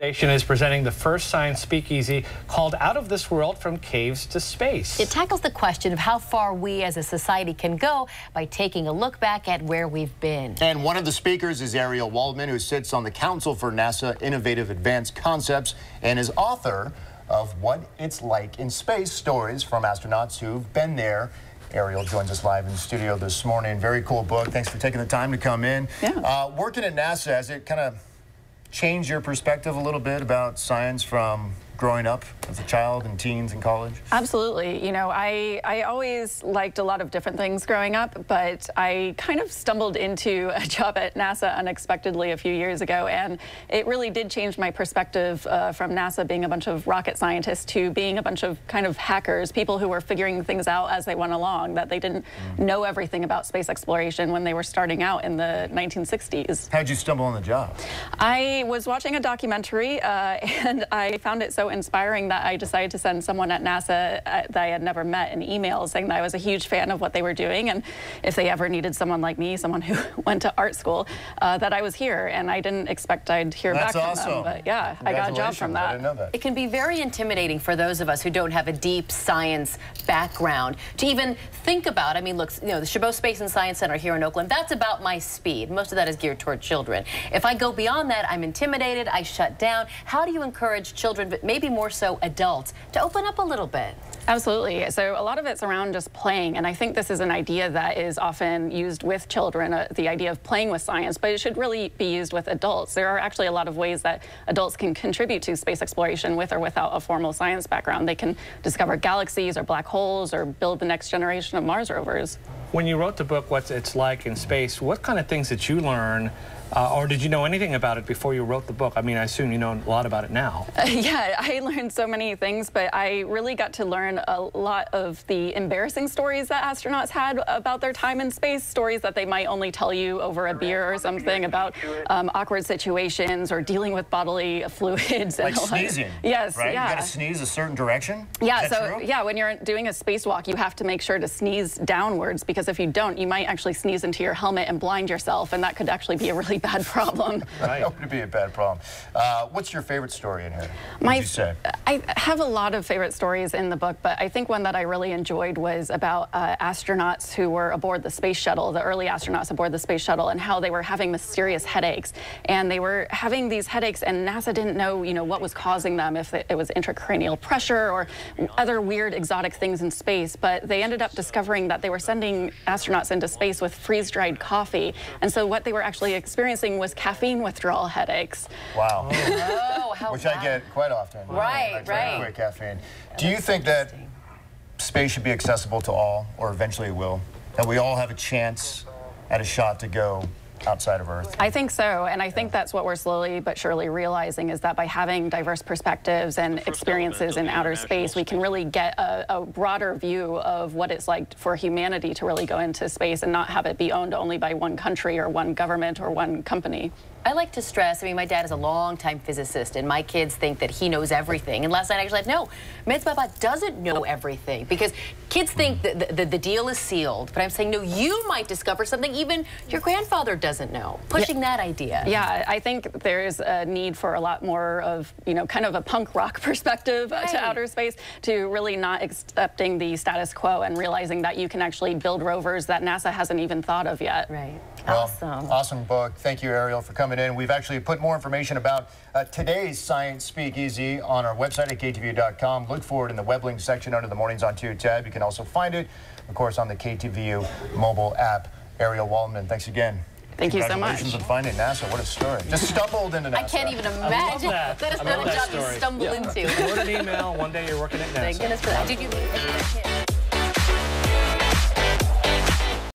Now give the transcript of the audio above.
Station is presenting the first science speakeasy called Out of This World from Caves to Space. It tackles the question of how far we as a society can go by taking a look back at where we've been. And one of the speakers is Ariel Waldman, who sits on the Council for NASA Innovative Advanced Concepts and is author of What It's Like in Space Stories from Astronauts Who've Been There. Ariel joins us live in the studio this morning. Very cool book. Thanks for taking the time to come in. Yeah. Uh, working at NASA, as it kind of change your perspective a little bit about science from growing up as a child and teens and college? Absolutely. You know, I, I always liked a lot of different things growing up, but I kind of stumbled into a job at NASA unexpectedly a few years ago, and it really did change my perspective uh, from NASA being a bunch of rocket scientists to being a bunch of kind of hackers, people who were figuring things out as they went along, that they didn't mm. know everything about space exploration when they were starting out in the 1960s. How'd you stumble on the job? I was watching a documentary, uh, and I found it so inspiring that I decided to send someone at NASA uh, that I had never met an email saying that I was a huge fan of what they were doing and if they ever needed someone like me, someone who went to art school, uh, that I was here. And I didn't expect I'd hear That's back awesome. from them. But yeah, I got a job from that. I didn't know that. It can be very intimidating for those of us who don't have a deep science background to even think about. I mean, look, you know, the Chabot Space and Science Center here in Oakland, that's about my speed. Most of that is geared toward children. If I go beyond that, I'm intimidated, I shut down. How do you encourage children, but maybe more so adults, to open up a little bit? Absolutely. So a lot of it's around just playing, and I think this is an idea that is often used with children, uh, the idea of playing with science, but it should really be used with adults. There are actually a lot of ways that adults can contribute to space exploration with or without a formal science background. They can discover galaxies or black holes or build the next generation of Mars rovers. When you wrote the book, What It's Like in Space, what kind of things did you learn uh, or did you know anything about it before you wrote the book? I mean, I assume you know a lot about it now. Uh, yeah, I learned so many things, but I really got to learn a lot of the embarrassing stories that astronauts had about their time in space, stories that they might only tell you over a beer or something about um, awkward situations or dealing with bodily fluids. And like sneezing. Yes, right? yeah. You got to sneeze a certain direction? Yeah, so true? yeah, when you're doing a spacewalk, you have to make sure to sneeze downwards because if you don't, you might actually sneeze into your helmet and blind yourself, and that could actually be a really bad problem. Right. that would be a bad problem. Uh, what's your favorite story in here? My, you say? I have a lot of favorite stories in the book, but I think one that I really enjoyed was about uh, astronauts who were aboard the space shuttle, the early astronauts aboard the space shuttle, and how they were having mysterious headaches. And they were having these headaches, and NASA didn't know, you know, what was causing them, if it, it was intracranial pressure or other weird exotic things in space. But they ended up discovering that they were sending astronauts into space with freeze-dried coffee. And so what they were actually experiencing was caffeine withdrawal headaches. Wow. Oh, oh how Which I get quite often. Right, right. Quick caffeine. Do you think that space should be accessible to all, or eventually it will? That we all have a chance at a shot to go outside of Earth? I think so, and I think that's what we're slowly but surely realizing is that by having diverse perspectives and experiences in outer space, we can really get a, a, broader view of what it's like for humanity to really go into space and not have it be owned only by one country or one government or one company. I like to stress, I mean, my dad is a long-time physicist, and my kids think that he knows everything. And last night I actually said, no, Meds Baba doesn't know everything because kids think that the, the, the, deal is sealed. But I'm saying, no, you might discover something even your grandfather doesn't know. Pushing yeah. that idea. Yeah, I think there's a need for a lot more of, you know, kind of a punk rock perspective right. to outer space to really not accepting the status quo and realizing that you can actually build rovers that NASA hasn't even thought of yet. Right. Well, awesome. Awesome book. Thank you, Ariel, for coming coming in. We've actually put more information about uh, today's Science Speakeasy on our website at KTVU.com. Look for it in the web link section under the Mornings on 2 tab. You can also find it, of course, on the KTVU mobile app. Ariel Waldman, thanks again. Thank you so much. Congratulations on finding NASA. What a story. Just stumbled into NASA. I can't even imagine. that. that is not a job story. you stumble yeah. into. Wrote an email. One day you're working at NASA. Thank goodness for that. Did you